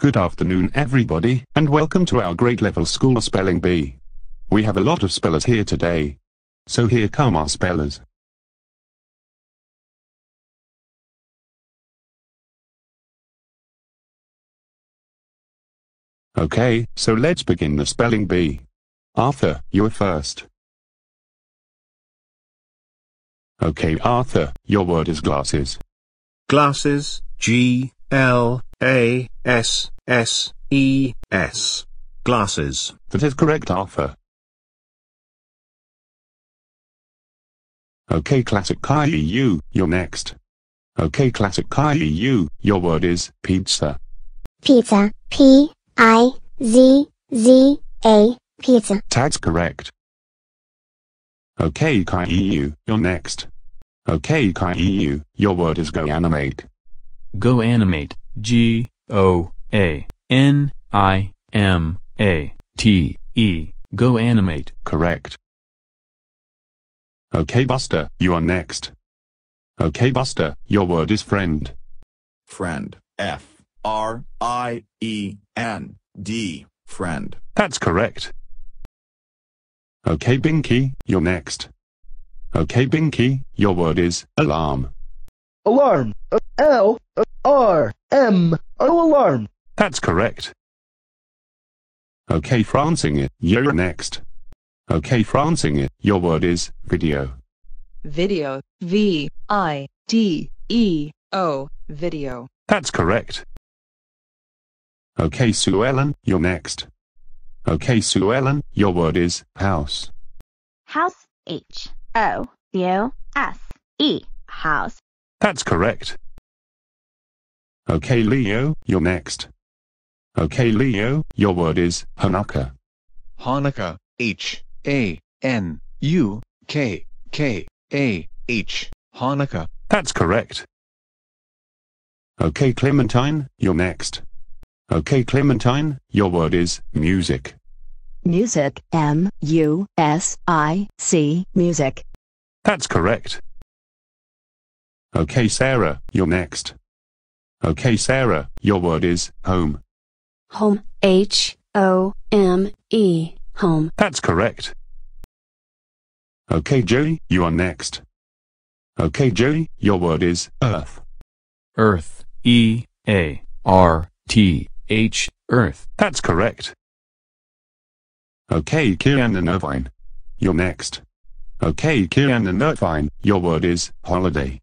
Good afternoon everybody, and welcome to our grade level school spelling bee. We have a lot of spellers here today. So here come our spellers. Okay, so let's begin the spelling bee. Arthur, you're first. Okay Arthur, your word is glasses. Glasses, G, L, A, S, S, E, S. Glasses. That is correct Arthur. Okay Classic Caillou, you're next. Okay Classic Caillou, your word is pizza. Pizza. P I Z Z A. Pizza. That's correct. Okay Caillou, you're next. Okay Caillou, your word is GoAnimate. Go animate. G O A N I M A T E. GoAnimate. Correct. Okay Buster, you are next. Okay Buster, your word is friend. Friend. F R I E N D. Friend. That's correct. Okay Binky, you're next. Okay Binky, your word is alarm. alarm, L R M, alarm, That's correct. Okay Francine, you're next. Okay Francine, your word is video. Video. V I D E O. Video. That's correct. Okay Sue Ellen, you're next. Okay Sue Ellen, your word is house. House H O U S E house. That's correct. Okay Leo, you're next. Okay Leo, your word is Hanukkah. Hanukkah, H A N U K K A H, Hanukkah. That's correct. Okay Clementine, you're next. Okay Clementine, your word is music. Music, M U S I C, music. That's correct. Okay Sarah, you're next. Okay Sarah, your word is home. Home, H O M E, home. That's correct. Okay Joey, you are next. Okay Joey, your word is earth. Earth. E A R T H. Earth. That's correct. Okay Cianan Irvine, you're next. Okay Cianan Irvine, your word is holiday.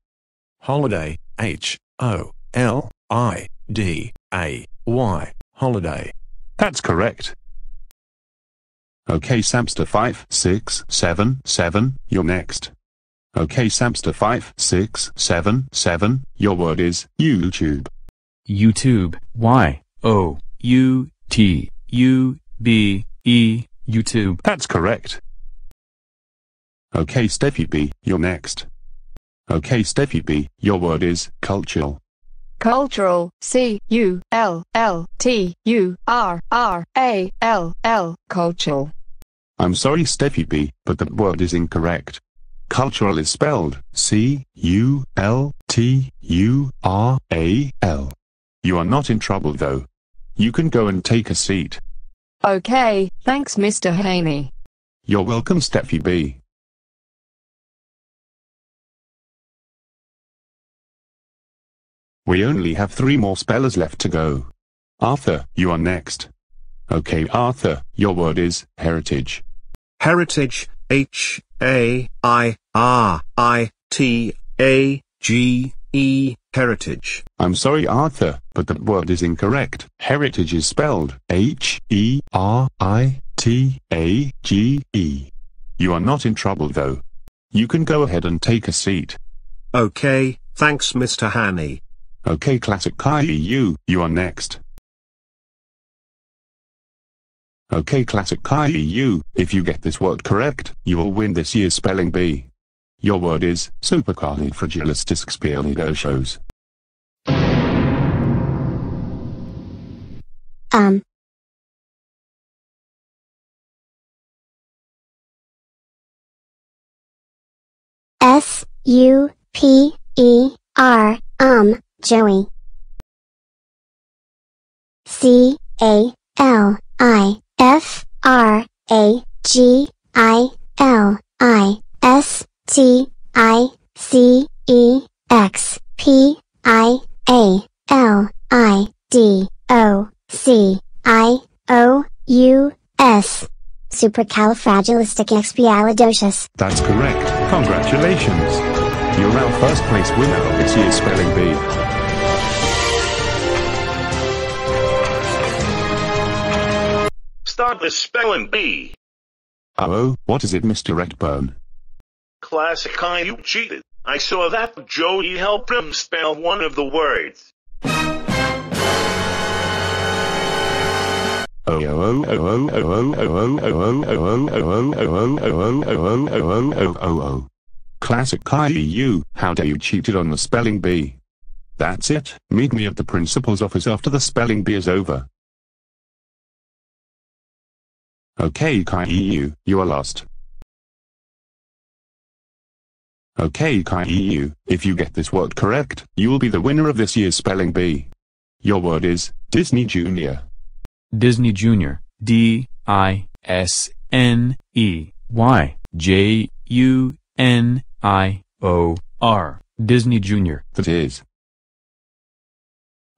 Holiday. H O L I D A Y. Holiday. That's correct. Okay Samster 5677, you're next. Okay Samster 5677, your word is YouTube. YouTube. Y O U T U B E. YouTube. That's correct. Okay StefieB, you're next. Okay StefieB, your word is cultural. Cultural, C U L L T U R R A L L, cultural. I'm sorry StefieB, but that word is incorrect. Cultural is spelled C-U-L-T-U-R-A-L. You are not in trouble though. You can go and take a seat. Okay, thanks Mr. Haney. You're welcome StefieB. We only have three more spellers left to go. Arthur, you are next. Okay Arthur, your word is heritage. Heritage. H A I R I T A G E. Heritage. I'm sorry Arthur, but that word is incorrect. Heritage is spelled H-E-R-I-T-A-G-E. You are not in trouble though. You can go ahead and take a seat. Okay, thanks Mr. Haney. Okay Classic Caillou, you are next. Okay Classic Caillou, if you get this word correct, you will win this year's spelling bee. Your word is supercalifragilisticexpialidocious. Um. S U P E R um Joey C A L I F R A G I L I S T I C E X P I A L I D O C I O U S. Supercalifragilisticexpialidocious. That's correct. Congratulations. You're our first place winner of this year's spelling bee. start with spelling bee. Oh, what is it, Mr. Ratburn? Classic Caillou, you cheated. I saw that Joey helped him spell one of the words. Classic Caillou, how dare you cheated on the spelling bee. That's it, meet me at the principal's office after the spelling bee is over. Okay Caillou, you are lost. Okay Caillou, if you get this word correct, you will be the winner of this year's spelling bee. Your word is, Disney Junior. Disney Junior, D I S N E Y J U N I O R, Disney Junior. That is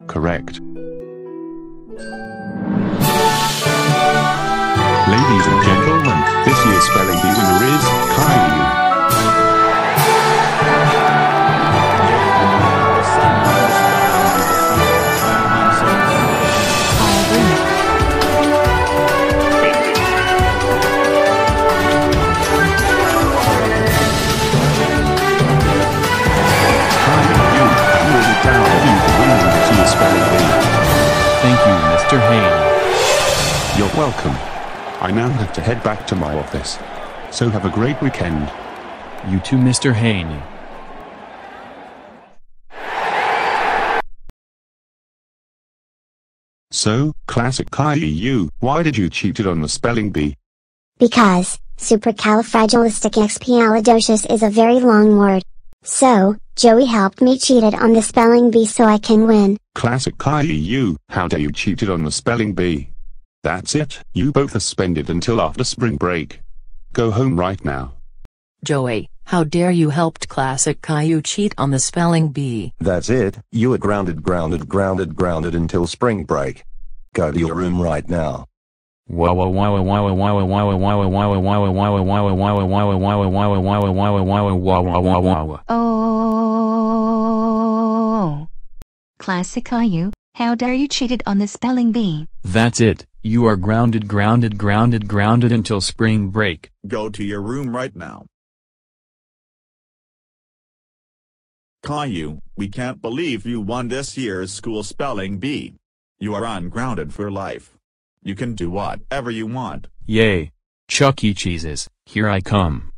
correct. Ladies and gentlemen, this year's spelling bee winner is Caillou. Thank you, Mr. Haney. You're welcome. I now have to head back to my office. So have a great weekend. You too, Mr. Haney. So, classic Caillou, why did you cheat it on the spelling bee? Because, supercalifragilisticexpialidocious is a very long word. So, Joey helped me cheat it on the spelling bee so I can win. Classic Caillou, how dare you cheat it on the spelling bee? That's it, you both are suspended until after spring break. Go home right now. Joey, how dare you helped Classic Caillou cheat on the spelling bee. That's it, you are grounded grounded grounded grounded until spring break. Go to your room right now. Oh, Classic Caillou, how dare you cheated on the spelling bee. That's it, you are grounded grounded grounded grounded until spring break. Go to your room right now. Caillou, we can't believe you won this year's school spelling bee. You are ungrounded for life. You can do whatever you want. Yay. Chuck E. Cheeses, here I come.